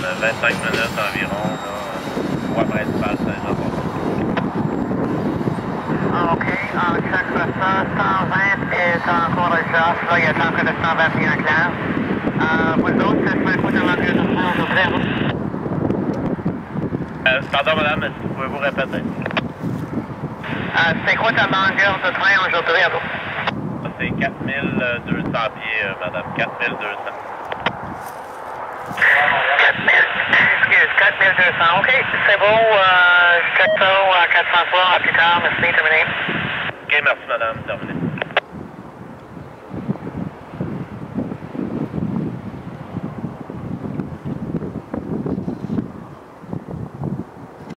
5 minutes environ, là, voie principale Saint-Jean. OK, check for ça. 120 est encore job. Là, il est en train de 121 en classe. Euh, vous autres, se fait quoi dans l'entrée de? Euh, pardon, madame, est-ce que vous pouvez vous répéter? Euh, c'est quoi ta longueur de train aujourd'hui à vous? C'est 4200 pieds, euh, madame, 4200. 4200. OK, c'est beau. Euh, je check ça à 403 à plus tard. Merci, terminé. OK, merci, madame, terminé.